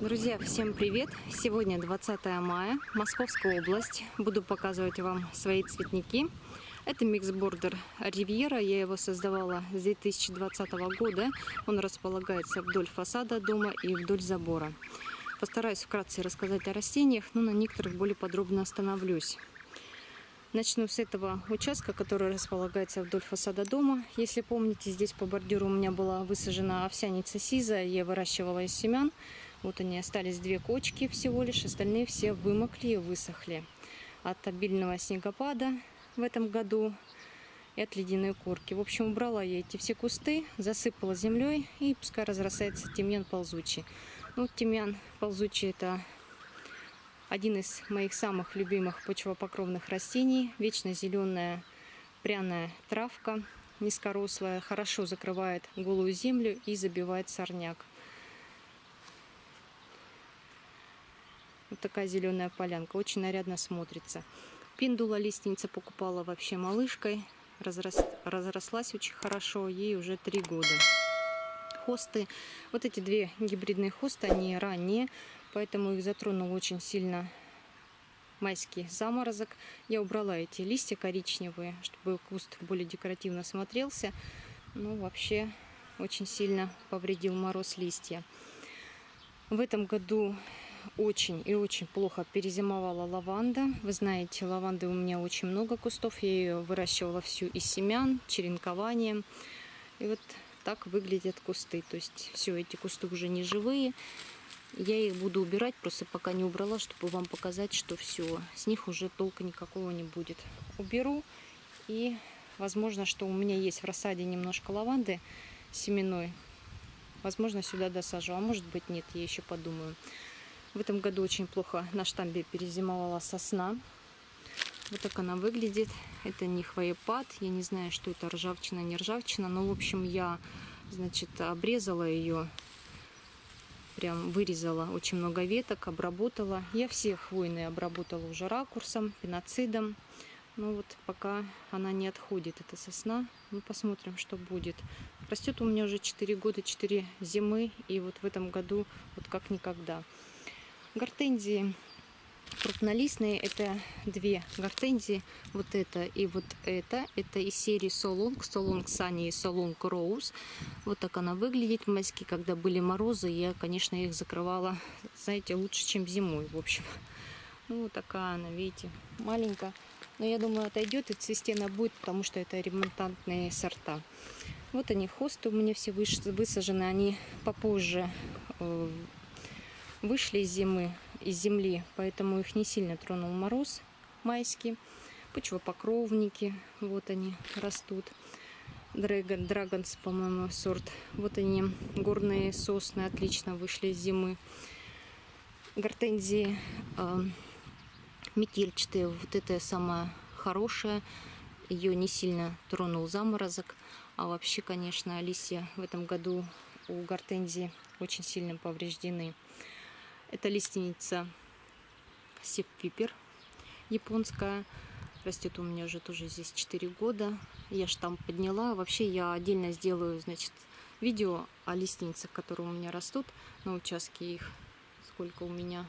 Друзья, всем привет! Сегодня 20 мая, Московская область. Буду показывать вам свои цветники. Это миксбордер Ривьера. Я его создавала с 2020 года. Он располагается вдоль фасада дома и вдоль забора. Постараюсь вкратце рассказать о растениях, но на некоторых более подробно остановлюсь. Начну с этого участка, который располагается вдоль фасада дома. Если помните, здесь по бордюру у меня была высажена овсяница сиза, я выращивала из семян. Вот они остались две кочки всего лишь, остальные все вымокли и высохли от обильного снегопада в этом году и от ледяной корки. В общем, убрала я эти все кусты, засыпала землей и пускай разрастается тимьян ползучий. Ну, тимьян ползучий это один из моих самых любимых почвопокровных растений. Вечно зеленая пряная травка, низкорослая, хорошо закрывает голую землю и забивает сорняк. Вот такая зеленая полянка, очень нарядно смотрится. Пиндула лиственница покупала вообще малышкой, разрос, разрослась очень хорошо, ей уже три года. Хосты, вот эти две гибридные хосты, они ранние, поэтому их затронул очень сильно майский заморозок. Я убрала эти листья коричневые, чтобы куст более декоративно смотрелся. Ну, вообще, очень сильно повредил мороз листья. В этом году очень и очень плохо перезимовала лаванда. Вы знаете, лаванды у меня очень много кустов. Я ее выращивала всю из семян, черенкованием. И вот так выглядят кусты. То есть все, эти кусты уже не живые. Я их буду убирать, просто пока не убрала, чтобы вам показать, что все, с них уже толка никакого не будет. Уберу и возможно, что у меня есть в рассаде немножко лаванды семенной. Возможно, сюда досажу, а может быть нет, я еще подумаю. В этом году очень плохо на штамбе перезимовала сосна. Вот так она выглядит. Это не хвоепад. Я не знаю, что это ржавчина, не ржавчина. Но, в общем, я, значит, обрезала ее прям вырезала очень много веток, обработала. Я все хвойные обработала уже ракурсом, феноцидом. Но вот пока она не отходит, эта сосна. Ну, посмотрим, что будет. Растет у меня уже 4 года, 4 зимы. И вот в этом году вот как никогда. Гортензии крупнолистные. Это две гортензии. Вот это и вот это. Это из серии Солонг. Солонг Сани и Солонг Роуз. Вот так она выглядит в майске. Когда были морозы, я, конечно, их закрывала, знаете, лучше, чем зимой, в общем. Ну, вот такая она, видите, маленькая. Но я думаю, отойдет и цвести она будет, потому что это ремонтантные сорта. Вот они, хосты у меня все высажены. Они попозже э, вышли из зимы из земли, поэтому их не сильно тронул мороз майский. Почвопокровники, вот они растут. Dragon, Dragons, по-моему, сорт. Вот они, горные сосны, отлично вышли из зимы. Гортензии э, метельчатые, вот это самая хорошая. Ее не сильно тронул заморозок. А вообще, конечно, листья в этом году у гортензии очень сильно повреждены. Это лиственница Сепвипер японская. Растет у меня уже тоже здесь 4 года. Я штамп подняла. Вообще я отдельно сделаю, значит, видео о лиственницах, которые у меня растут на участке их. Сколько у меня?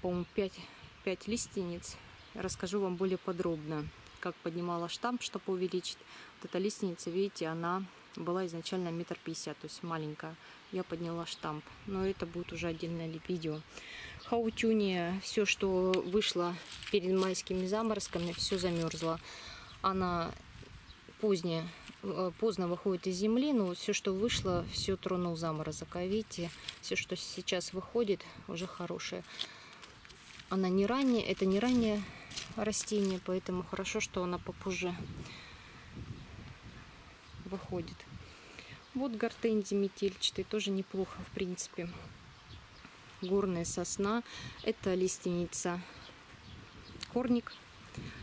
По-моему, 5, 5 лиственниц. Расскажу вам более подробно, как поднимала штамп, чтобы увеличить. Вот эта лиственница, видите, она была изначально метр пятьдесят, то есть маленькая. Я подняла штамп, но это будет уже отдельное видео. Хаутюния, все, что вышло перед майскими заморозками, все замерзло. Она поздняя, э, поздно выходит из земли, но все, что вышло, все тронул заморозок. А видите, все, что сейчас выходит, уже хорошее. Она не ранее, это не раннее растение, поэтому хорошо, что она попозже выходит. Вот гортензия метельчатый, тоже неплохо, в принципе. Горная сосна. Это лиственница корник.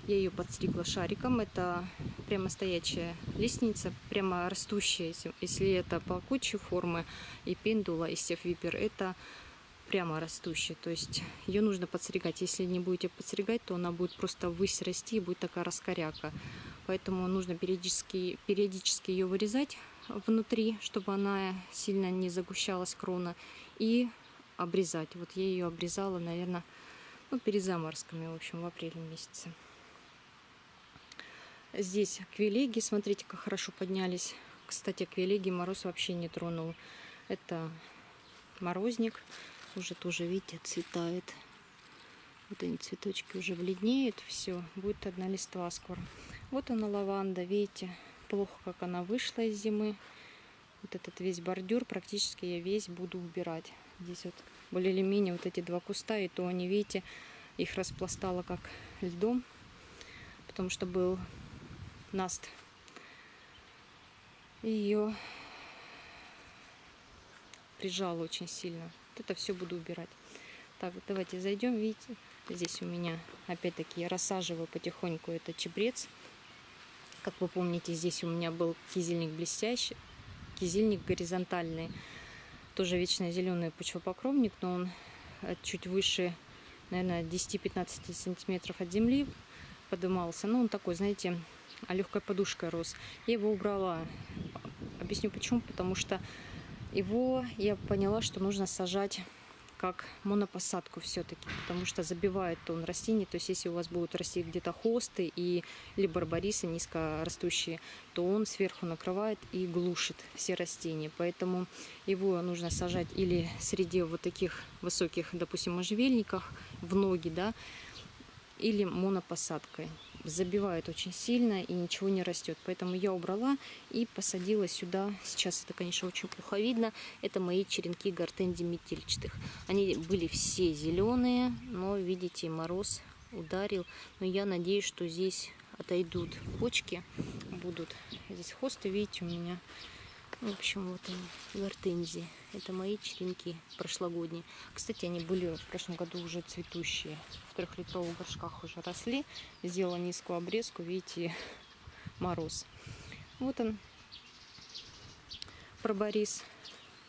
Я ее подстригла шариком. Это прямо стоячая лестница, прямо растущая. Если это плакучей формы и пендула, и стефвипер, это прямо растущая. То есть ее нужно подстригать. Если не будете подстригать, то она будет просто расти и будет такая раскоряка. Поэтому нужно периодически, периодически ее вырезать внутри, чтобы она сильно не загущалась крона. И обрезать. Вот я ее обрезала, наверное, ну, перед заморозками, в общем, в апреле месяце. Здесь квилеги, смотрите, как хорошо поднялись. Кстати, квилеги мороз вообще не тронул. Это морозник, уже тоже, видите, цветает. Вот они, цветочки уже бледнеют, все, будет одна листва скоро. Вот она лаванда, видите, плохо как она вышла из зимы. Вот этот весь бордюр практически я весь буду убирать. Здесь вот более или менее вот эти два куста, и то они, видите, их распластало как льдом, потому что был наст. Ее прижало очень сильно. Вот это все буду убирать. Так, давайте зайдем. Видите, здесь у меня опять-таки я рассаживаю потихоньку этот чебрец. Как вы помните, здесь у меня был кизильник блестящий, кизильник горизонтальный. Тоже вечно зеленый почвопокровник, но он э, чуть выше, наверное, 10-15 сантиметров от земли подымался. Ну, он такой, знаете, а легкой подушкой рос. Я его убрала. Объясню почему. Потому что его я поняла, что нужно сажать как монопосадку все-таки, потому что забивает он растения. То есть если у вас будут расти где-то хосты и или барбарисы низкорастущие, то он сверху накрывает и глушит все растения. Поэтому его нужно сажать или среди вот таких высоких, допустим, можжевельниках в ноги, да, или монопосадкой забивает очень сильно и ничего не растет. Поэтому я убрала и посадила сюда. Сейчас это, конечно, очень плохо видно. Это мои черенки гортензий метельчатых. Они были все зеленые, но, видите, мороз ударил. Но я надеюсь, что здесь отойдут почки, будут. Здесь хосты, видите, у меня в общем, вот они, гортензии. Это мои черенки прошлогодние. Кстати, они были в прошлом году уже цветущие. В трехлитровых горшках уже росли. Сделала низкую обрезку. Видите, мороз. Вот он, проборис.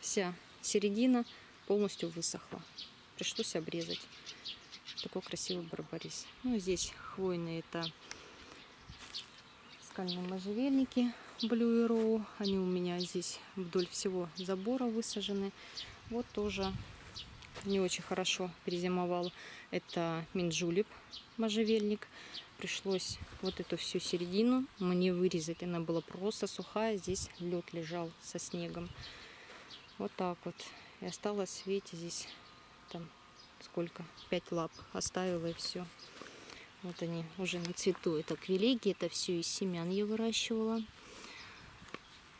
Вся середина полностью высохла. Пришлось обрезать. Такой красивый барбарис. Ну, здесь хвойные это скальные можжевельники Blue Row. Они у меня здесь вдоль всего забора высажены. Вот тоже не очень хорошо перезимовал. Это минджулип, можжевельник. Пришлось вот эту всю середину мне вырезать. Она была просто сухая. Здесь лед лежал со снегом. Вот так вот. И осталось, видите, здесь там сколько? Пять лап оставила и все. Вот они уже на цвету. Это квилегии, это все из семян я выращивала.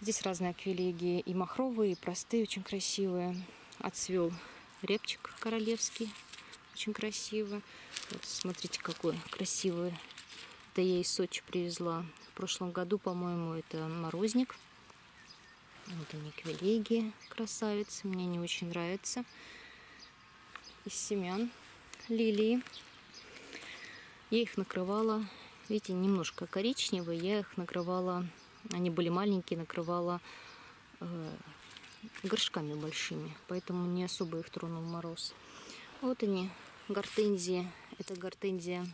Здесь разные аквилегии, и махровые, и простые, очень красивые. Отцвел репчик королевский, очень красивый. Вот смотрите, какой красивый. Это я из Сочи привезла. В прошлом году, по-моему, это морозник. Вот они, квилегии, красавицы. Мне не очень нравятся. Из семян лилии. Я их накрывала, видите, немножко коричневые. Я их накрывала они были маленькие, накрывала э, горшками большими, поэтому не особо их тронул мороз. Вот они, гортензии. Это гортензия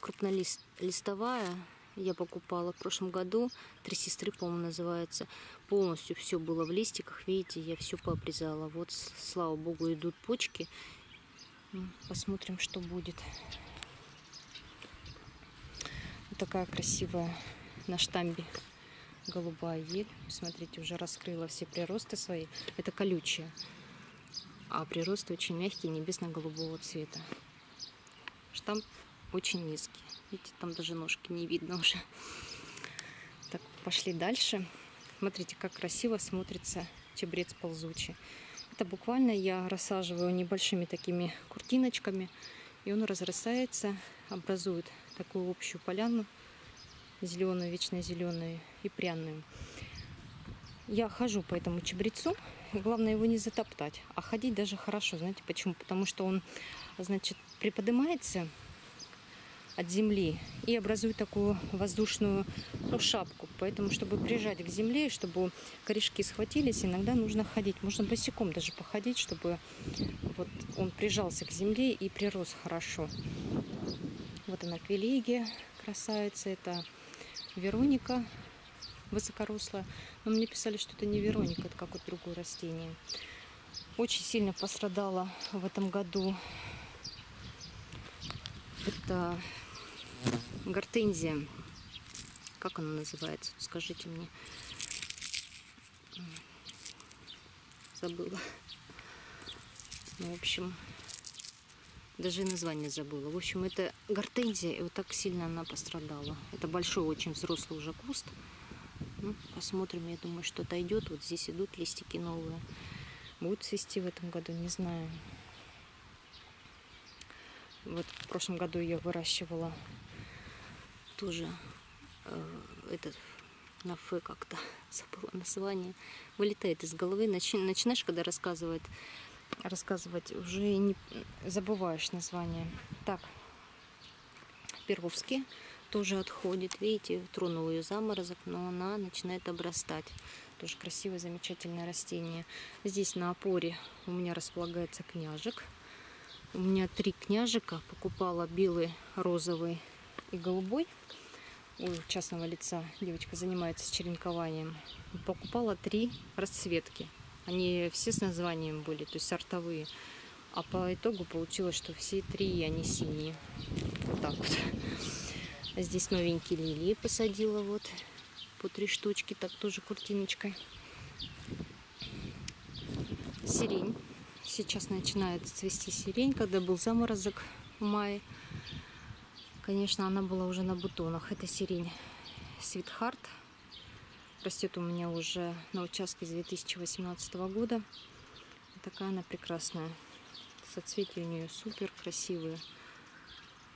крупнолистовая. Я покупала в прошлом году. Три сестры, по-моему, называется. Полностью все было в листиках. Видите, я все пообрезала. Вот, слава богу, идут почки. Посмотрим, что будет. Вот такая красивая на штамбе голубая ель. Смотрите, уже раскрыла все приросты свои. Это колючие. А приросты очень мягкие, небесно-голубого цвета. Штамп очень низкий. Видите, там даже ножки не видно уже. Так, пошли дальше. Смотрите, как красиво смотрится чебрец ползучий. Это буквально я рассаживаю небольшими такими куртиночками. И он разрастается, образует такую общую поляну зеленую, вечно зеленую и пряную. Я хожу по этому чабрецу, главное его не затоптать, а ходить даже хорошо. Знаете почему? Потому что он, значит, приподнимается от земли и образует такую воздушную ну, шапку. Поэтому, чтобы прижать к земле, чтобы корешки схватились, иногда нужно ходить. Можно босиком даже походить, чтобы вот он прижался к земле и прирос хорошо. Вот она, квилегия, красавица. Это Вероника высокорослая. Но мне писали, что это не Вероника, это какое-то другое растение. Очень сильно пострадала в этом году. Это гортензия. Как она называется? Скажите мне. Забыла. Ну, в общем, даже название забыла. В общем, это гортензия, и вот так сильно она пострадала. Это большой, очень взрослый уже куст. Ну, посмотрим, я думаю, что отойдет. Вот здесь идут листики новые. Будут цвести в этом году, не знаю. Вот в прошлом году я выращивала тоже э, этот на Ф как-то забыла название. Вылетает из головы. Начи, начинаешь, когда рассказывает, рассказывать, уже не забываешь название. Так, Перовский тоже отходит. Видите, тронул ее заморозок, но она начинает обрастать. Тоже красивое, замечательное растение. Здесь на опоре у меня располагается княжик. У меня три княжика. Покупала белый, розовый и голубой. У частного лица девочка занимается черенкованием. Покупала три расцветки. Они все с названием были, то есть сортовые. А по итогу получилось, что все три они синие. Вот так вот. Здесь новенькие лилии посадила вот по три штучки, так тоже куртиночкой. Сирень. Сейчас начинает цвести сирень, когда был заморозок в мае. Конечно, она была уже на бутонах. Это сирень Свитхарт. Растет у меня уже на участке с 2018 года. такая она прекрасная. Соцветия у нее супер красивые.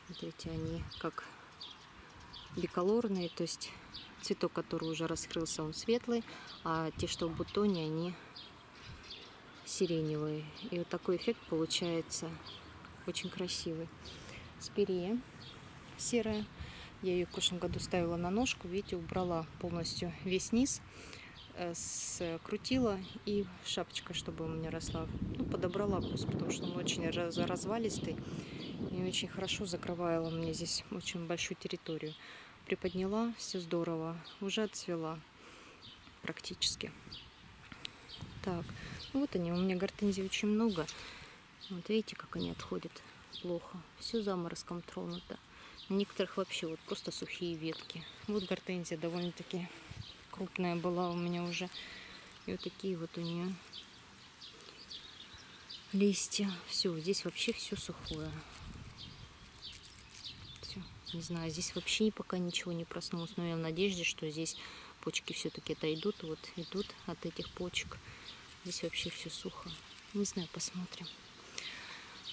Смотрите, они как биколорные, то есть цветок, который уже раскрылся, он светлый, а те, что в бутоне, они сиреневые. И вот такой эффект получается очень красивый. Спирея серая. Я ее в прошлом году ставила на ножку. Видите, убрала полностью весь низ, э, скрутила и шапочка, чтобы у меня росла. Ну, подобрала куст, потому что он очень развалистый и очень хорошо закрывала мне здесь очень большую территорию. Приподняла, все здорово, уже отцвела практически. Так, ну вот они, у меня гортензий очень много. Вот видите, как они отходят плохо. Все заморозком тронуто. Некоторых вообще вот просто сухие ветки. Вот гортензия довольно-таки крупная была у меня уже. И вот такие вот у нее листья. Все, здесь вообще все сухое. Не знаю, здесь вообще пока ничего не проснулось, но я в надежде, что здесь почки все-таки отойдут, вот идут от этих почек. Здесь вообще все сухо. Не знаю, посмотрим.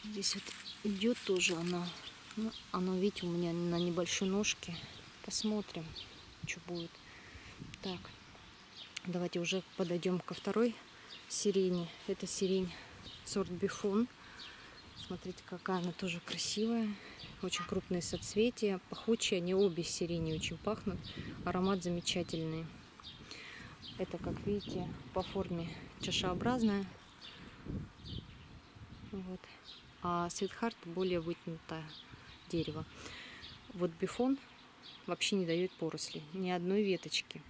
Здесь вот идет тоже она. Ну, оно, видите, у меня на небольшой ножке. Посмотрим, что будет. Так, давайте уже подойдем ко второй сирени. Это сирень сорт Бифон. Смотрите, какая она тоже красивая. Очень крупные соцветия, пахучие. Они обе сирени очень пахнут. Аромат замечательный. Это, как видите, по форме чашеобразная. Вот. А Светхарт более вытянутое дерево. Вот бифон вообще не дает поросли, ни одной веточки.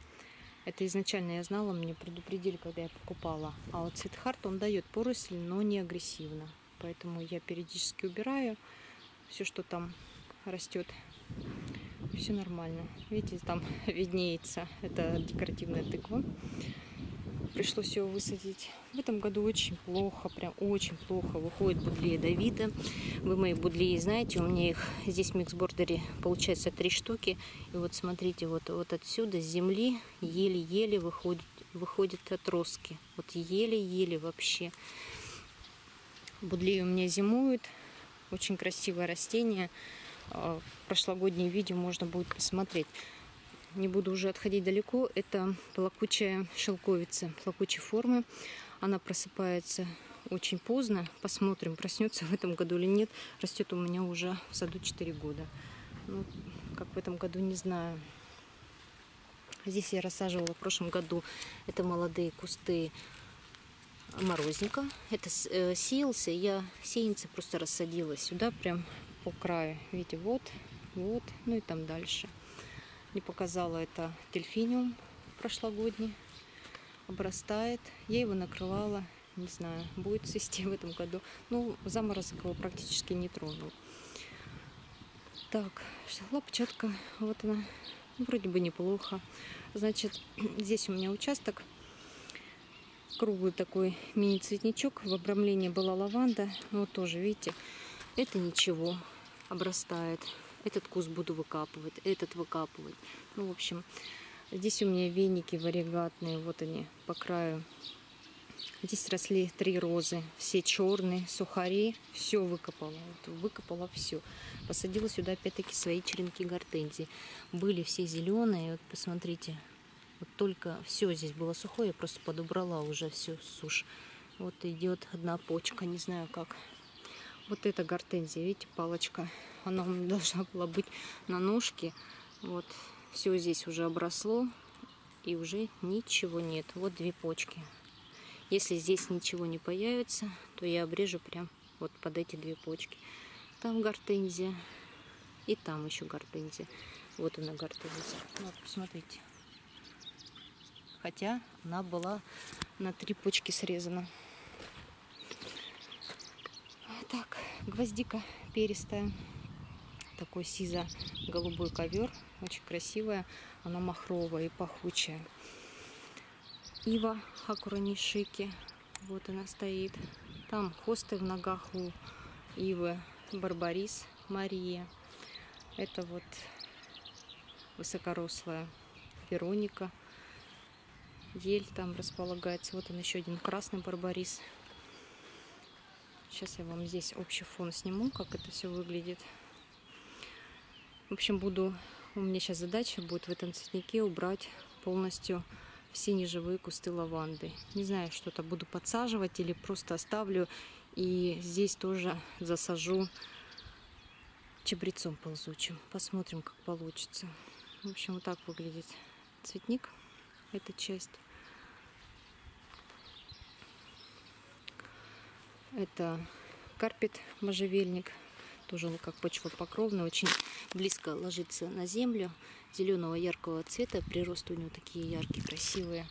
Это изначально я знала, мне предупредили, когда я покупала. А вот Светхарт, он дает поросли, но не агрессивно. Поэтому я периодически убираю все, что там растет. Все нормально. Видите, там виднеется. Это декоративная тыква. Пришлось его высадить. В этом году очень плохо, прям очень плохо выходит будлея Давида. Вы мои будлеи знаете, у меня их здесь в миксбордере получается три штуки. И вот смотрите, вот, вот отсюда с земли еле-еле выходит, выходят отростки. Вот еле-еле вообще. Будлей у меня зимуют. Очень красивое растение. А, прошлогоднее видео можно будет посмотреть. Не буду уже отходить далеко. Это плакучая шелковица плакучей формы. Она просыпается очень поздно. Посмотрим, проснется в этом году или нет. Растет у меня уже в саду 4 года. Ну, как в этом году, не знаю. Здесь я рассаживала в прошлом году. Это молодые кусты морозника. Это э, сеялся, я сеянцы просто рассадила сюда, прям по краю. Видите, вот, вот, ну и там дальше. Не показала это дельфиниум прошлогодний. Обрастает. Я его накрывала Не знаю, будет цвести в этом году. Ну, заморозок его практически не тронул. Так, лапчатка, вот она, вроде бы неплохо. Значит, здесь у меня участок, круглый такой мини-цветничок, в обрамлении была лаванда. Вот тоже, видите, это ничего, обрастает. Этот куст буду выкапывать, этот выкапывать. Ну, в общем, здесь у меня веники варигатные, вот они по краю Здесь росли три розы, все черные, сухари, все выкопала, вот, выкопала все. Посадила сюда опять-таки свои черенки гортензии. Были все зеленые, вот посмотрите, вот только все здесь было сухое, я просто подобрала уже все сушь. Вот идет одна почка, не знаю как. Вот эта гортензия, видите, палочка, она у меня должна была быть на ножке. Вот, все здесь уже обросло, и уже ничего нет. Вот две почки. Если здесь ничего не появится, то я обрежу прям вот под эти две почки. Там гортензия. И там еще гортензия. Вот она гортензия. Вот, посмотрите. Хотя она была на три почки срезана. Так, гвоздика перистая. Такой сизо-голубой ковер. Очень красивая. Она махровая и пахучая. Ива Акуранишики. Вот она стоит. Там хосты в ногах у Ивы. Барбарис Мария. Это вот высокорослая Вероника. Ель там располагается. Вот он еще один красный барбарис. Сейчас я вам здесь общий фон сниму, как это все выглядит. В общем, буду... У меня сейчас задача будет в этом цветнике убрать полностью все неживые кусты лаванды. Не знаю, что-то буду подсаживать или просто оставлю. И здесь тоже засажу чабрецом ползучим. Посмотрим, как получится. В общем, вот так выглядит цветник. Эта часть. Это карпет можжевельник. Тоже он как почвопокровный, очень близко ложится на землю. Зеленого яркого цвета. Приросты у него такие яркие, красивые.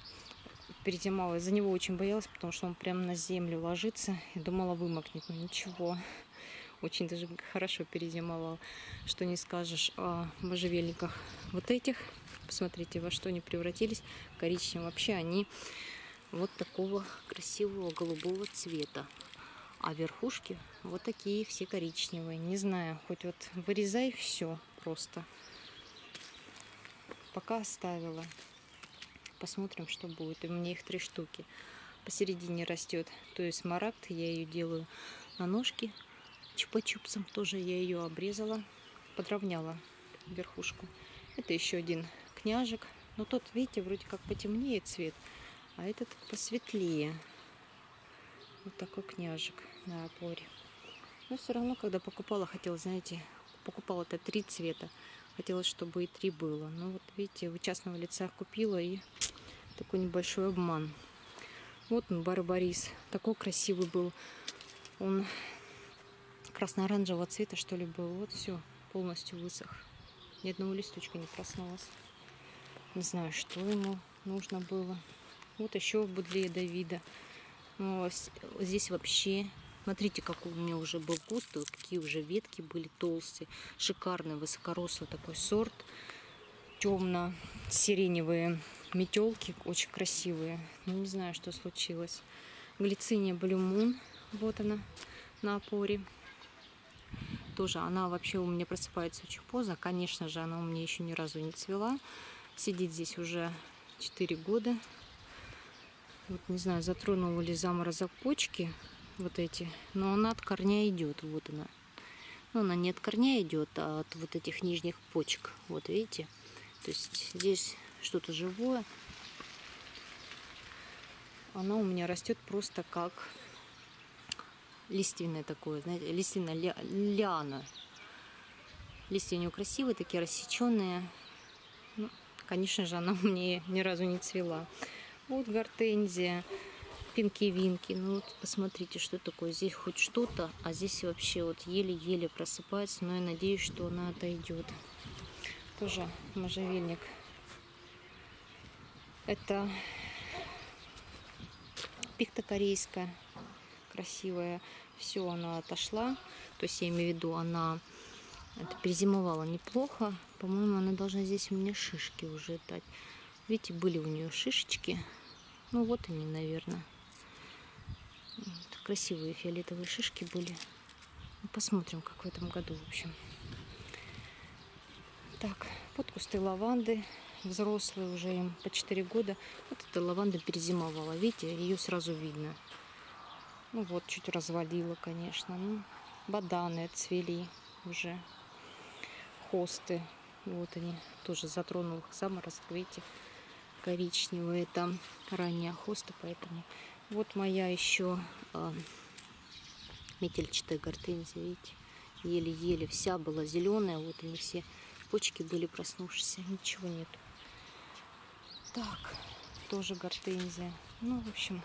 Перезимала. За него очень боялась, потому что он прямо на землю ложится. И думала, вымокнет, но ничего. Очень даже хорошо перезимовал. Что не скажешь о можжевельниках вот этих. Посмотрите, во что они превратились. Коричневые. Вообще они вот такого красивого голубого цвета. А верхушки вот такие все коричневые. Не знаю, хоть вот вырезай все просто. Пока оставила. Посмотрим, что будет. И у меня их три штуки. Посередине растет, то есть марагд. Я ее делаю на ножки. Чупа-чупсом тоже я ее обрезала. Подровняла верхушку. Это еще один княжик. Но тот, видите, вроде как потемнее цвет. А этот посветлее. Вот такой княжик на опоре. Но все равно, когда покупала, хотела, знаете, покупала это три цвета. Хотелось, чтобы и три было. Но вот видите, у частного лица купила и такой небольшой обман. Вот он, барбарис. Такой красивый был. Он красно-оранжевого цвета, что ли, был. Вот все, полностью высох. Ни одного листочка не проснулось. Не знаю, что ему нужно было. Вот еще будлея Давида. Но здесь вообще, смотрите, какой у меня уже был куст, какие уже ветки были толстые. Шикарный, высокорослый такой сорт. Темно-сиреневые метелки, очень красивые. Ну, не знаю, что случилось. Глициния Блюмун, вот она на опоре. Тоже она вообще у меня просыпается очень поздно. Конечно же, она у меня еще ни разу не цвела. Сидит здесь уже 4 года. Вот не знаю, затронула ли заморозок почки вот эти, но она от корня идет. Вот она. Ну, она не от корня идет, а от вот этих нижних почек. Вот видите? То есть здесь что-то живое. Она у меня растет просто как лиственное такое, знаете, лиственная ля, лиана. Листья у нее красивые, такие рассеченные. Ну, конечно же, она мне ни разу не цвела. Вот гортензия, пинки-винки. Ну вот посмотрите, что такое. Здесь хоть что-то, а здесь вообще вот еле-еле просыпается. Но я надеюсь, что она отойдет. Тоже можжевельник. Это пихта корейская, красивая. Все, она отошла. То есть я имею в виду, она это, перезимовала неплохо. По-моему, она должна здесь у меня шишки уже дать. Видите, были у нее шишечки. Ну вот они, наверное. Вот, красивые фиолетовые шишки были. Ну, посмотрим, как в этом году, в общем. Так, вот кусты лаванды. Взрослые уже им по 4 года. Вот эта лаванда перезимовала. Видите, ее сразу видно. Ну вот, чуть развалила, конечно. Ну, баданы отцвели уже. Хосты. Вот они. Тоже затронул их заморозок. Видите, коричневые. Там ранняя хоста, поэтому... Вот моя еще э, метельчатая гортензия, видите. Еле-еле вся была зеленая. Вот они все почки были проснувшиеся. Ничего нету. Так, тоже гортензия. Ну, в общем,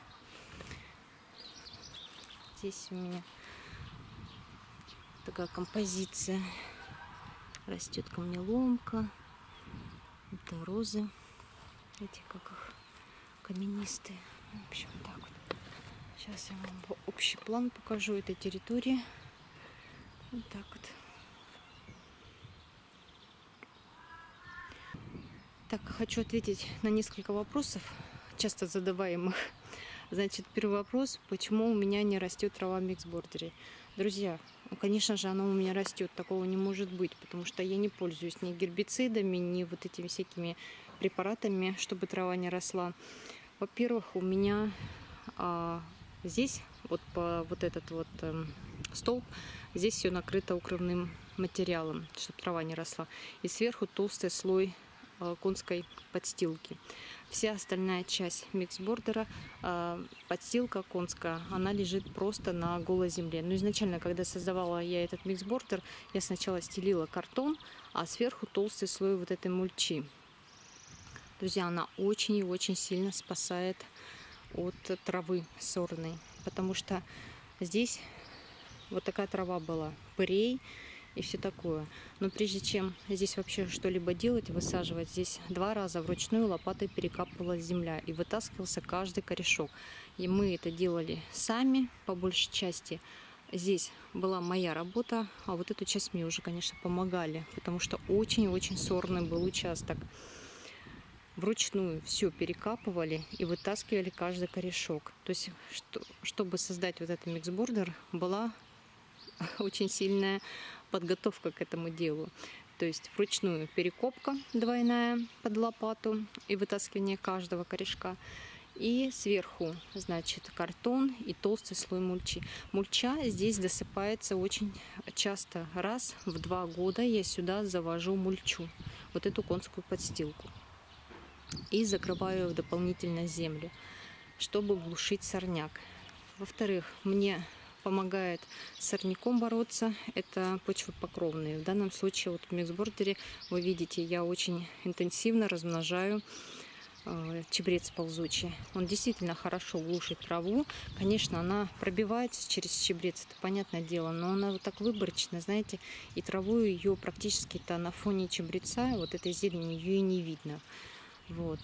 здесь у меня такая композиция. Растет ко мне ломка. Это розы. Эти как их каменистые. В общем, так. Сейчас я вам общий план покажу этой территории. Вот так вот. Так, хочу ответить на несколько вопросов, часто задаваемых. Значит, первый вопрос, почему у меня не растет трава миксбордере? Друзья, ну, конечно же, она у меня растет, такого не может быть, потому что я не пользуюсь ни гербицидами, ни вот этими всякими препаратами, чтобы трава не росла. Во-первых, у меня а, здесь, вот по вот этот вот э, столб, здесь все накрыто укрывным материалом, чтобы трава не росла. И сверху толстый слой Э, конской подстилки. Вся остальная часть миксбордера, э, подстилка конская, она лежит просто на голой земле. Но изначально, когда создавала я этот миксбордер, я сначала стелила картон, а сверху толстый слой вот этой мульчи. Друзья, она очень и очень сильно спасает от травы сорной, потому что здесь вот такая трава была, пырей, и все такое. Но прежде чем здесь вообще что-либо делать, высаживать, здесь два раза вручную лопатой перекапывалась земля и вытаскивался каждый корешок. И мы это делали сами, по большей части. Здесь была моя работа, а вот эту часть мне уже, конечно, помогали, потому что очень-очень сорный был участок. Вручную все перекапывали и вытаскивали каждый корешок. То есть, что, чтобы создать вот этот миксбордер, была очень сильная подготовка к этому делу. То есть вручную перекопка двойная под лопату и вытаскивание каждого корешка. И сверху, значит, картон и толстый слой мульчи. Мульча здесь досыпается очень часто. Раз в два года я сюда завожу мульчу, вот эту конскую подстилку. И закрываю дополнительно землю, чтобы глушить сорняк. Во-вторых, мне помогает сорняком бороться, это почвопокровные. В данном случае вот в миксбордере вы видите, я очень интенсивно размножаю э, чебрец ползучий. Он действительно хорошо глушит траву. Конечно, она пробивается через чебрец, это понятное дело, но она вот так выборочно, знаете, и траву ее практически-то на фоне чебреца, вот этой зелени, ее и не видно. Вот.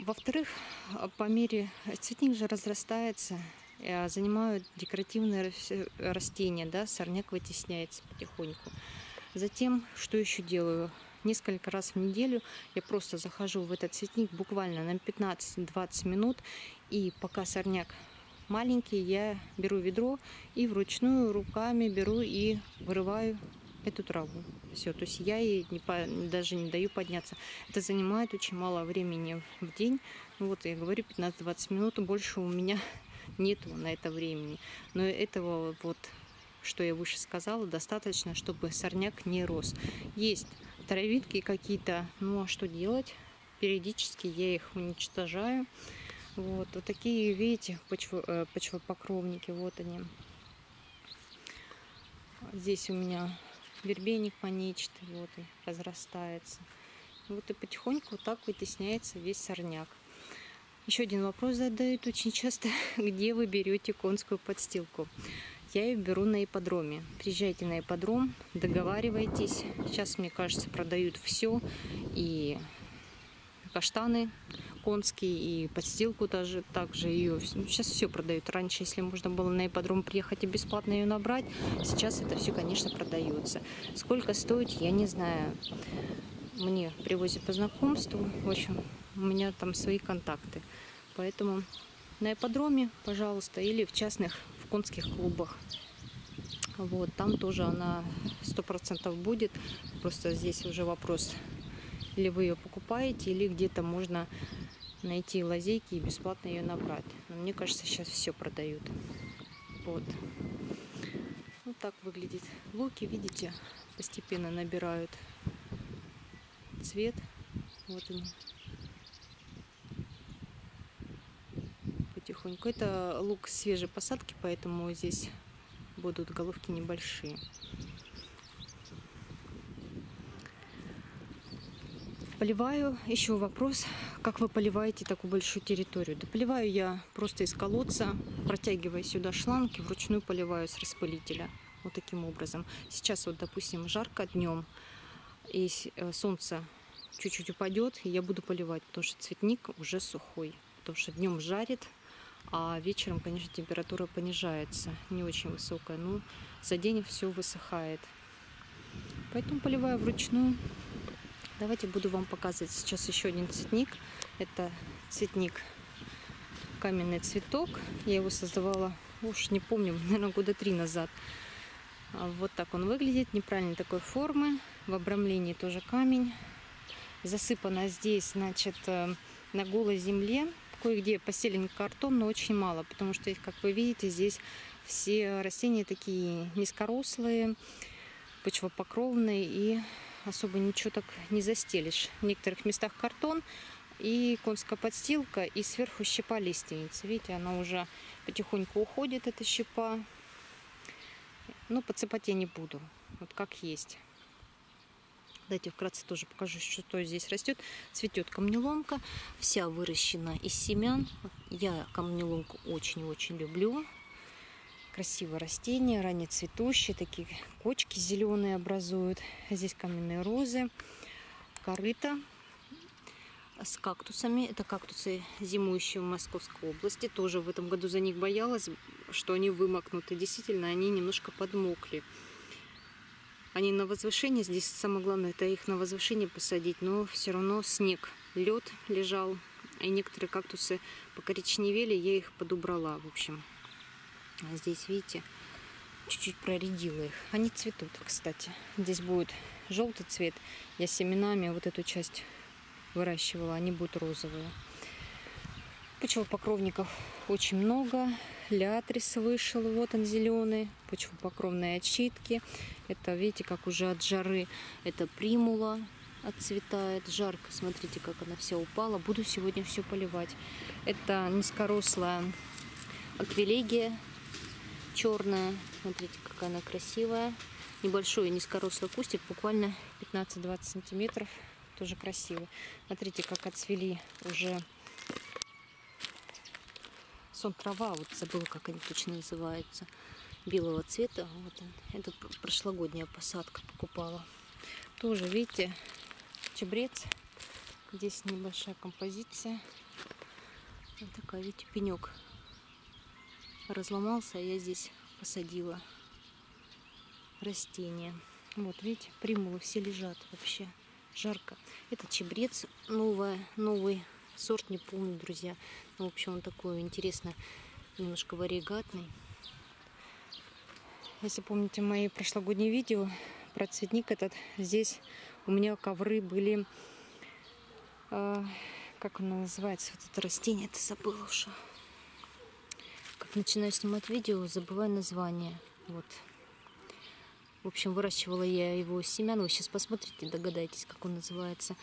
Во-вторых, по мере цветник же разрастается, Э, занимают декоративные растения, да, сорняк вытесняется потихоньку. Затем, что еще делаю? Несколько раз в неделю я просто захожу в этот цветник буквально на 15-20 минут, и пока сорняк маленький, я беру ведро и вручную руками беру и вырываю эту траву. Все, то есть я ей не по, даже не даю подняться. Это занимает очень мало времени в день. Ну вот я говорю, 15-20 минут, больше у меня нету на это времени. Но этого вот, что я выше сказала, достаточно, чтобы сорняк не рос. Есть травинки какие-то, ну а что делать? Периодически я их уничтожаю. Вот, вот такие, видите, почва, э, почвопокровники, вот они. Здесь у меня вербейник манечатый, вот и разрастается. Вот и потихоньку вот так вытесняется весь сорняк. Еще один вопрос задают очень часто. Где вы берете конскую подстилку? Я ее беру на ипподроме. Приезжайте на ипподром, договаривайтесь. Сейчас, мне кажется, продают все. И каштаны конские, и подстилку даже также ее. Сейчас все продают. Раньше, если можно было на ипподром приехать и бесплатно ее набрать, сейчас это все, конечно, продается. Сколько стоит, я не знаю. Мне привозят по знакомству. В общем, у меня там свои контакты. Поэтому на ипподроме, пожалуйста, или в частных, в конских клубах. Вот, там тоже она сто процентов будет. Просто здесь уже вопрос, или вы ее покупаете, или где-то можно найти лазейки и бесплатно ее набрать. Но мне кажется, сейчас все продают. Вот. Вот так выглядит. Луки, видите, постепенно набирают цвет. Вот они. Потихоньку. Это лук свежей посадки, поэтому здесь будут головки небольшие. Поливаю. Еще вопрос, как вы поливаете такую большую территорию? Да поливаю я просто из колодца, протягивая сюда шланги, вручную поливаю с распылителя. Вот таким образом. Сейчас вот, допустим, жарко днем, и э, солнце чуть-чуть упадет, и я буду поливать, потому что цветник уже сухой. Потому что днем жарит, а вечером, конечно, температура понижается, не очень высокая. Но за день все высыхает. Поэтому поливаю вручную. Давайте буду вам показывать сейчас еще один цветник. Это цветник каменный цветок. Я его создавала, уж не помню, наверное, года три назад. А вот так он выглядит, неправильной такой формы. В обрамлении тоже камень. Засыпано здесь, значит, э, на голой земле Кое-где постелен картон, но очень мало, потому что, как вы видите, здесь все растения такие низкорослые, почвопокровные и особо ничего так не застелишь. В некоторых местах картон и конская подстилка, и сверху щепа лиственницы. Видите, она уже потихоньку уходит, эта щепа. Но подсыпать я не буду, вот как есть. Дайте вкратце тоже покажу, что здесь растет. Цветет камнеломка, вся выращена из семян. Я камнеломку очень-очень люблю. Красивое растение, ранее цветущие, такие кочки зеленые образуют. Здесь каменные розы, корыто с кактусами. Это кактусы, зимующие в Московской области. Тоже в этом году за них боялась, что они вымокнут. И действительно, они немножко подмокли. Они на возвышении, здесь самое главное, это их на возвышение посадить, но все равно снег, лед лежал, и некоторые кактусы покоричневели, я их подубрала, в общем. А здесь, видите, чуть-чуть проредила их. Они цветут, кстати. Здесь будет желтый цвет. Я семенами вот эту часть выращивала, они будут розовые. Почвопокровников очень много. Лятрис вышел, вот он зеленый. Почвопокровные отщитки. Это, видите, как уже от жары. Это примула отцветает. Жарко, смотрите, как она вся упала. Буду сегодня все поливать. Это низкорослая аквилегия черная. Смотрите, какая она красивая. Небольшой низкорослый кустик, буквально 15-20 сантиметров. Тоже красивый. Смотрите, как отцвели уже сон трава, вот забыла, как они точно называются, белого цвета. Вот он. Это прошлогодняя посадка покупала. Тоже, видите, чебрец. Здесь небольшая композиция. Вот такая, видите, пенек разломался, а я здесь посадила растения. Вот, видите, примулы все лежат вообще. Жарко. Это чебрец новая, новый Сорт не помню, друзья. Ну, в общем, он такой интересно, немножко варигатный. Если помните мои прошлогодние видео про цветник этот, здесь у меня ковры были, э, как оно называется, вот это растение, это забыла уже. Начинаю снимать видео, забываю название. Вот. В общем, выращивала я его семян. Вы сейчас посмотрите, догадаетесь, как он называется.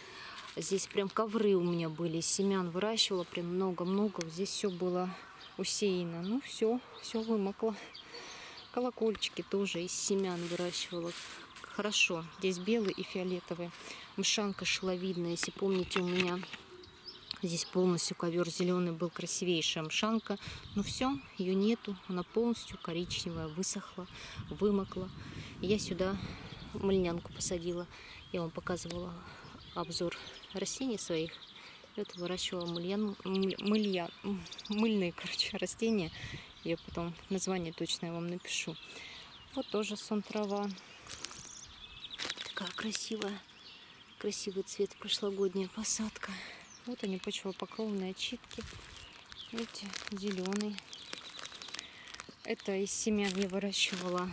Здесь прям ковры у меня были, семян выращивала прям много-много. Здесь все было усеяно. Ну все, все вымокло. Колокольчики тоже из семян выращивала. Хорошо, здесь белый и фиолетовый. Мшанка шеловидная, если помните, у меня здесь полностью ковер зеленый был, красивейшая мшанка. Но все, ее нету, она полностью коричневая, высохла, вымокла. Я сюда мальнянку посадила. Я вам показывала обзор растений своих. Это выращивала мульян, мылья, мыльные, короче, растения. Я потом название точное вам напишу. Вот тоже сон трава. Такая красивая. Красивый цвет, прошлогодняя посадка. Вот они, почвопокровные очитки. Видите, зеленый. Это из семян я выращивала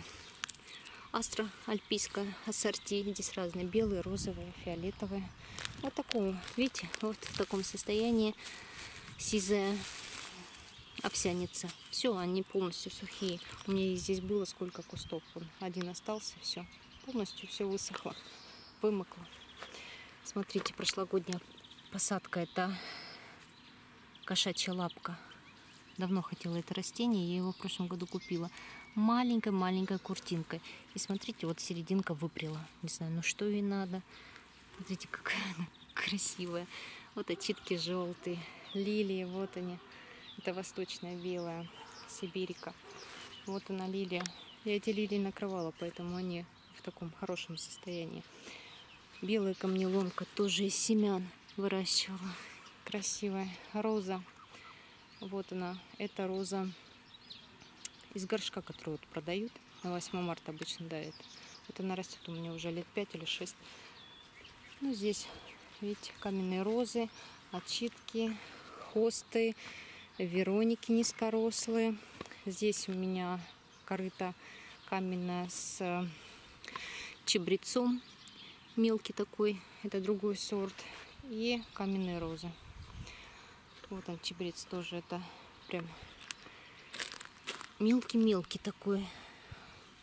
Астра альпийская ассорти. Здесь разные белые, розовые, фиолетовые. Вот такого, видите, вот в таком состоянии сизая овсяница. Все, они полностью сухие. У меня здесь было сколько кустов. Один остался, все. Полностью все высохло, вымокло. Смотрите, прошлогодняя посадка. Это кошачья лапка. Давно хотела это растение, я его в прошлом году купила маленькой-маленькой куртинкой. И смотрите, вот серединка выпрела. Не знаю, ну что ей надо. Смотрите, какая она красивая. Вот очитки желтые, лилии, вот они. Это восточная белая сибирика. Вот она лилия. Я эти лилии накрывала, поэтому они в таком хорошем состоянии. Белая камнеломка тоже из семян выращивала. Красивая роза. Вот она. Это роза из горшка, который вот продают. На 8 марта обычно дают. Вот она растет у меня уже лет 5 или 6. Ну, здесь, видите, каменные розы, отчитки, хосты, вероники низкорослые. Здесь у меня корыто каменная с э, чебрецом. Мелкий такой, это другой сорт. И каменные розы. Вот он, чебрец тоже, это прям мелкий-мелкий такой.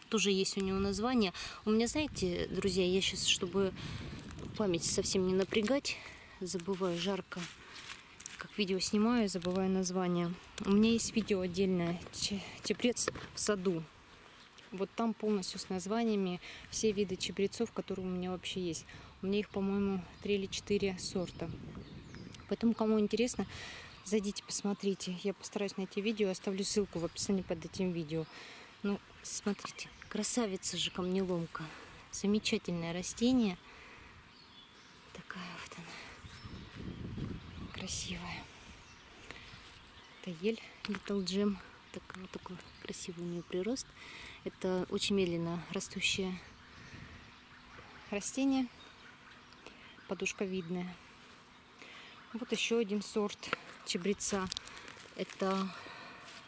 Тоже есть у него название. У меня, знаете, друзья, я сейчас, чтобы память совсем не напрягать, забываю, жарко, как видео снимаю, забываю название. У меня есть видео отдельное, чебрец в саду. Вот там полностью с названиями все виды чебрецов, которые у меня вообще есть. Меня их, по-моему, три или четыре сорта. Поэтому, кому интересно, Зайдите, посмотрите. Я постараюсь найти видео. Оставлю ссылку в описании под этим видео. Ну, смотрите. Красавица же камнеломка. Замечательное растение. Такая вот она. Красивая. Это ель Little Gem. Так, вот такой красивый у нее прирост. Это очень медленно растущее растение. Подушковидное. Вот еще один сорт чабреца. Это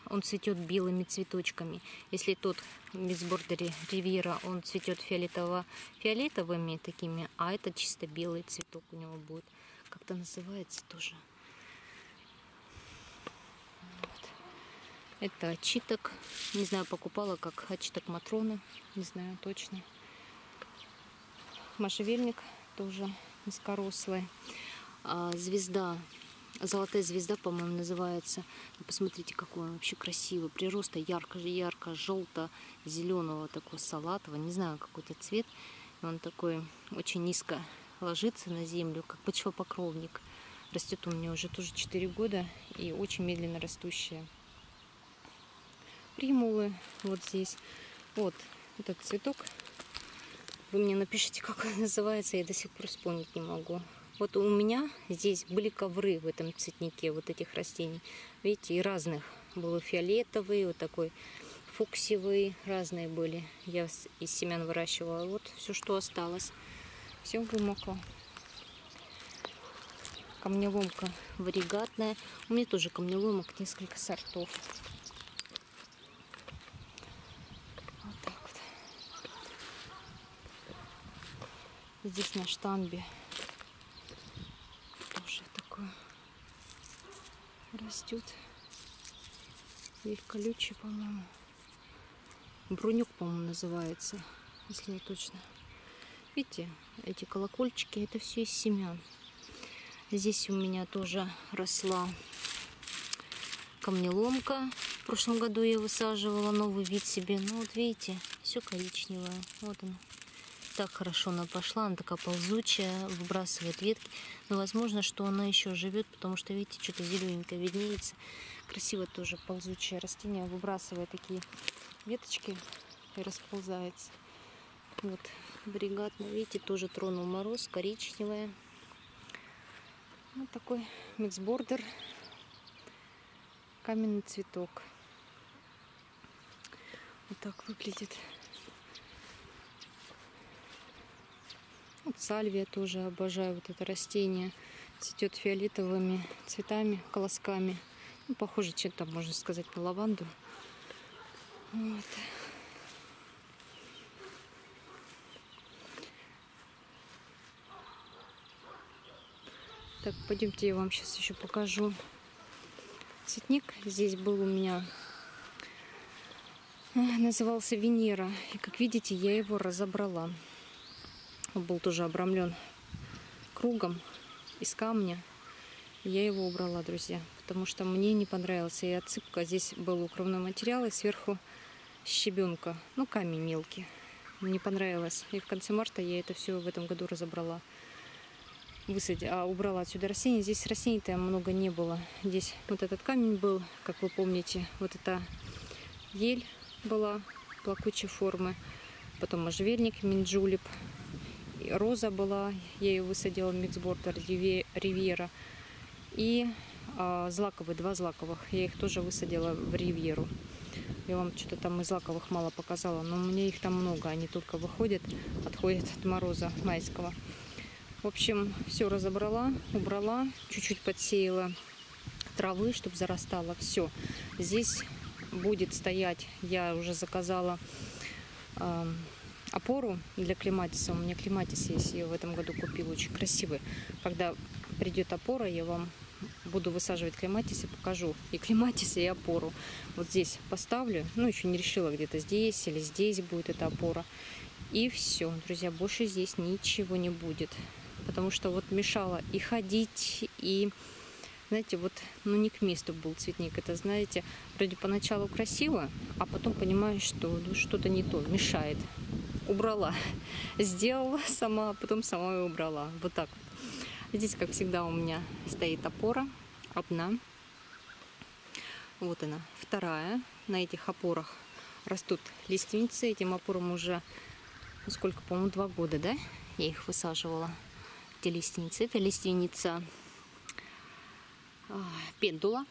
он цветет белыми цветочками. Если тот мисс Бордери Ривьера, он цветет фиолетово-фиолетовыми такими, а это чисто белый цветок у него будет. Как-то называется тоже. Вот. Это очиток. Не знаю, покупала как очиток Матроны. Не знаю точно. Можжевельник тоже низкорослый. А, звезда Золотая звезда, по-моему, называется. Ну, посмотрите, какой он вообще красивый. Прироста ярко-ярко, желто-зеленого, такого салатового. Не знаю, какой-то цвет. Он такой очень низко ложится на землю, как почвопокровник. Растет у меня уже тоже 4 года и очень медленно растущая. Примулы вот здесь. Вот этот цветок. Вы мне напишите, как он называется, я до сих пор вспомнить не могу. Вот у меня здесь были ковры в этом цветнике вот этих растений. Видите, и разных. Было фиолетовый, вот такой фуксивый, разные были. Я из семян выращивала. Вот все, что осталось. Все вымокло. Камнеломка варигатная. У меня тоже камнеломок несколько сортов. Вот так вот. Здесь на штамбе растет. И колючий, по-моему. Брунюк, по-моему, называется, если я точно. Видите, эти колокольчики, это все из семян. Здесь у меня тоже росла камнеломка. В прошлом году я высаживала новый вид себе. Ну вот видите, все коричневое. Вот он так хорошо она пошла, она такая ползучая, выбрасывает ветки. Но возможно, что она еще живет, потому что, видите, что-то зелененькое виднеется. Красиво тоже ползучее растение, выбрасывает такие веточки и расползается. Вот, бригадно, видите, тоже тронул мороз, коричневая. Вот такой миксбордер. Каменный цветок. Вот так выглядит. Сальвия тоже обожаю вот это растение. Цветет фиолетовыми цветами, колосками. Ну, похоже чем-то, можно сказать, на лаванду. Вот. Так, пойдемте я вам сейчас еще покажу цветник. Здесь был у меня, а, назывался Венера. И как видите, я его разобрала. Он был тоже обрамлен кругом из камня. Я его убрала, друзья, потому что мне не понравился. И отсыпка здесь был укрывной материал, и сверху щебенка, ну камень мелкий. Не понравилось. И в конце марта я это все в этом году разобрала высадила, а убрала отсюда растения. Здесь растений-то много не было. Здесь вот этот камень был, как вы помните. Вот это ель была плакучей формы. Потом можжевельник, минджулип. Роза была, я ее высадила, миксбордер Ривьера. И а, злаковые, два злаковых. Я их тоже высадила в Ривьеру. Я вам что-то там из злаковых мало показала, но у меня их там много. Они только выходят, отходят от мороза майского. В общем, все разобрала, убрала, чуть-чуть подсеяла травы, чтобы зарастало. Все. Здесь будет стоять, я уже заказала э, опору для клематиса. У меня клематис есть, я в этом году купила, очень красивый. Когда придет опора, я вам буду высаживать клематис и покажу и клематис, и опору. Вот здесь поставлю, ну еще не решила, где-то здесь или здесь будет эта опора. И все, друзья, больше здесь ничего не будет потому что вот мешало и ходить, и, знаете, вот, ну не к месту был цветник. Это, знаете, вроде поначалу красиво, а потом понимаешь, что ну, что-то не то, мешает. Убрала. Сделала сама, потом сама и убрала. Вот так. Здесь, как всегда, у меня стоит опора. Одна. Вот она. Вторая. На этих опорах растут лиственницы. Этим опорам уже, ну, сколько, по-моему, два года, да? Я их высаживала эти лиственницы. Это лиственница а, пендула.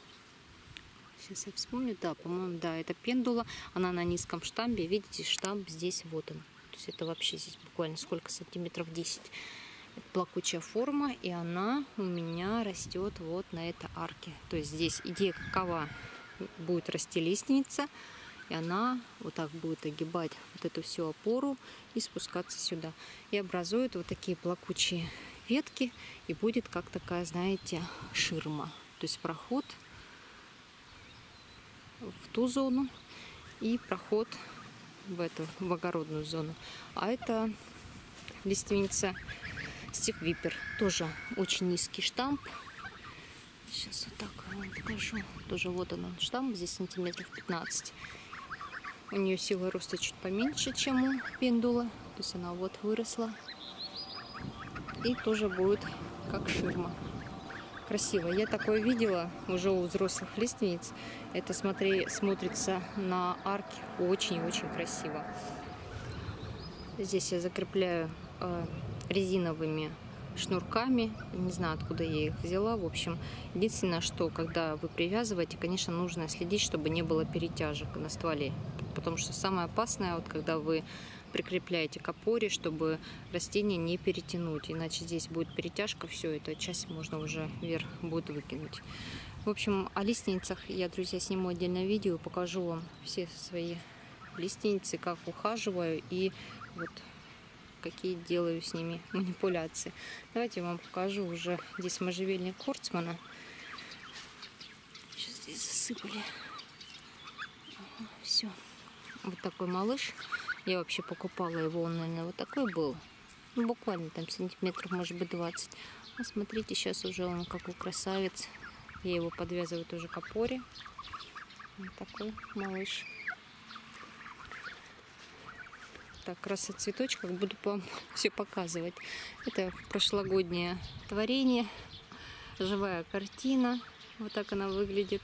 Сейчас я вспомню. Да, по-моему, да, это пендула. Она на низком штамбе. Видите, штамп здесь вот он. Есть это вообще здесь буквально сколько сантиметров 10. Это плакучая форма, и она у меня растет вот на этой арке. То есть здесь идея какова? Будет расти лиственница, и она вот так будет огибать вот эту всю опору и спускаться сюда. И образует вот такие плакучие ветки, и будет как такая, знаете, ширма. То есть проход в ту зону и проход в эту, в огородную зону. А это лиственница Стив Випер. Тоже очень низкий штамп. Сейчас вот так вам покажу. Тоже вот он штамп, здесь сантиметров 15. У нее сила роста чуть поменьше, чем у пендула. То есть она вот выросла и тоже будет как ширма. Красиво. Я такое видела уже у взрослых лиственниц. Это смотри, смотрится на арке очень-очень красиво. Здесь я закрепляю э, резиновыми шнурками. Не знаю, откуда я их взяла. В общем, единственное, что когда вы привязываете, конечно, нужно следить, чтобы не было перетяжек на стволе. Потому что самое опасное, вот когда вы прикрепляете к опоре, чтобы растение не перетянуть. Иначе здесь будет перетяжка, все, эта часть можно уже вверх будет выкинуть. В общем, о лиственницах я, друзья, сниму отдельное видео, покажу вам все свои лиственницы, как ухаживаю и вот какие делаю с ними манипуляции. Давайте я вам покажу уже здесь можжевельник Хорцмана. Сейчас здесь засыпали. все. Вот такой малыш. Я вообще покупала его, он, наверное, вот такой был. Ну, буквально там сантиметров, может быть, 20. А смотрите, сейчас уже он какой красавец. Я его подвязываю тоже к опоре. Вот такой малыш. Так, краса цветочков буду вам все показывать. Это прошлогоднее творение. Живая картина. Вот так она выглядит.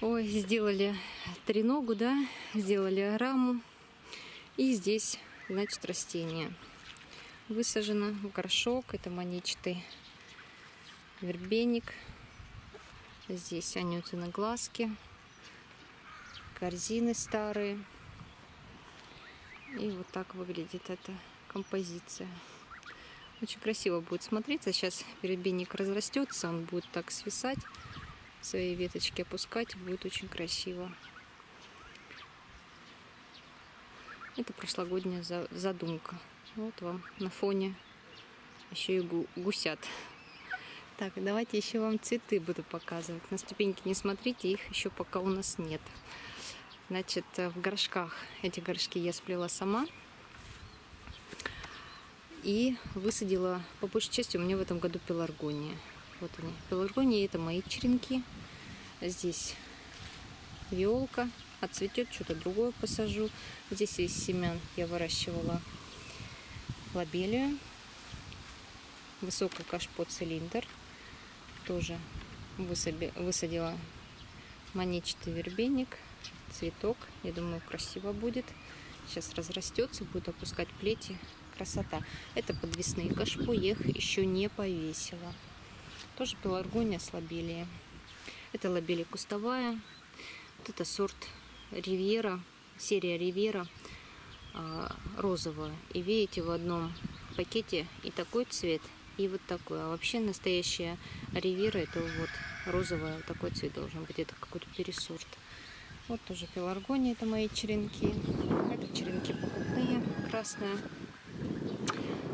Ой, сделали треногу, да, сделали раму. И здесь, значит, растение высажено в горшок. Это маничты вербеник. Здесь анютины глазки, корзины старые. И вот так выглядит эта композиция. Очень красиво будет смотреться. Сейчас перебинник разрастется, он будет так свисать, свои веточки опускать, будет очень красиво. Это прошлогодняя задумка. Вот вам на фоне еще и гусят. Так, давайте еще вам цветы буду показывать. На ступеньки не смотрите, их еще пока у нас нет. Значит, в горшках, эти горшки я сплела сама. И высадила, по большей части у меня в этом году пеларгония. Вот они. Пеларгонии это мои черенки. Здесь виолка. Отцветет, что-то другое посажу. Здесь из семян я выращивала лобелию. Высокий кашпо-цилиндр тоже высадила манечатый вербенник, цветок. Я думаю, красиво будет. Сейчас разрастется, будет опускать плети. Красота. Это подвесные кашпо, я их еще не повесила. Тоже пеларгония с лобелией. Это лобелия кустовая. Вот это сорт Ривьера, серия Ривьера а, розовая. И видите, в одном пакете и такой цвет, и вот такой. А вообще настоящая ривера это вот розовая, такой цвет должен быть. Это какой-то пересорт. Вот тоже пеларгония, это мои черенки. Это черенки покупные, красная.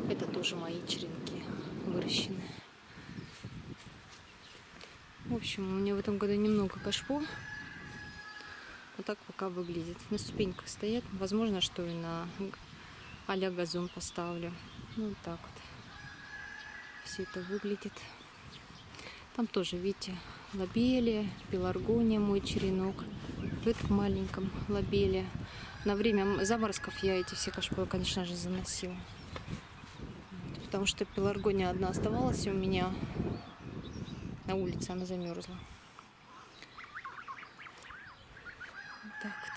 Это тоже мои черенки выращенные. В общем, у меня в этом году немного кашпо. Так пока выглядит. На ступеньках стоят. Возможно, что и на а-ля газон поставлю. Ну, вот так вот все это выглядит. Там тоже, видите, лобелия, пеларгония, мой черенок. В этом маленьком лобелия. На время заморозков я эти все кашпо, конечно же, заносила. Потому что пеларгония одна оставалась у меня на улице, она замерзла. Вот так вот.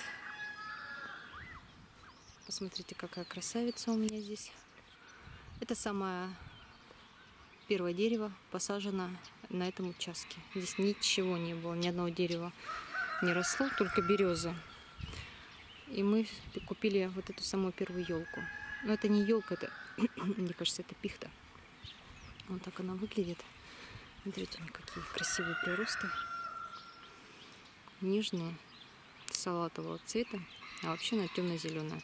Посмотрите, какая красавица у меня здесь. Это самая первое дерево посажено на этом участке. Здесь ничего не было, ни одного дерева не росло, только береза. И мы купили вот эту самую первую елку. Но это не елка, это, мне кажется, это пихта. Вот так она выглядит. Смотрите, какие красивые приросты. Нежные, салатового цвета, а вообще она темно-зеленая.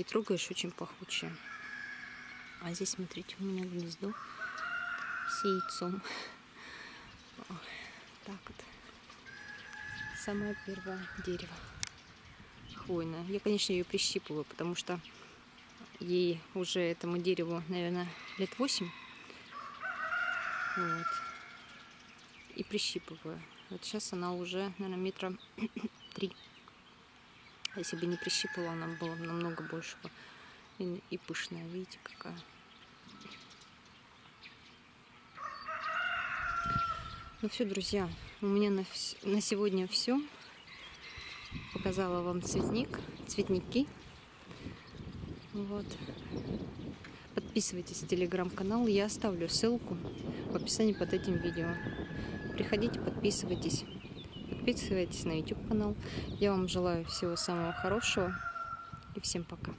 И трогаешь очень пахучая. А здесь, смотрите, у меня гнездо с яйцом. Так вот. Самое первое дерево. Хвойное. Я, конечно, ее прищипываю, потому что ей уже этому дереву, наверное, лет 8. Вот. И прищипываю. Вот сейчас она уже, наверное, метра три. Если бы не прищипывала, она была намного больше и, и пышная. Видите, какая. Ну все, друзья, у меня на, на сегодня все. Показала вам цветник, цветники. Вот. Подписывайтесь на телеграм-канал, я оставлю ссылку в описании под этим видео. Приходите, подписывайтесь. Подписывайтесь на YouTube канал. Я вам желаю всего самого хорошего и всем пока.